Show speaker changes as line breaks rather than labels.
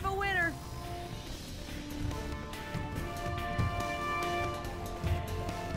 have a win.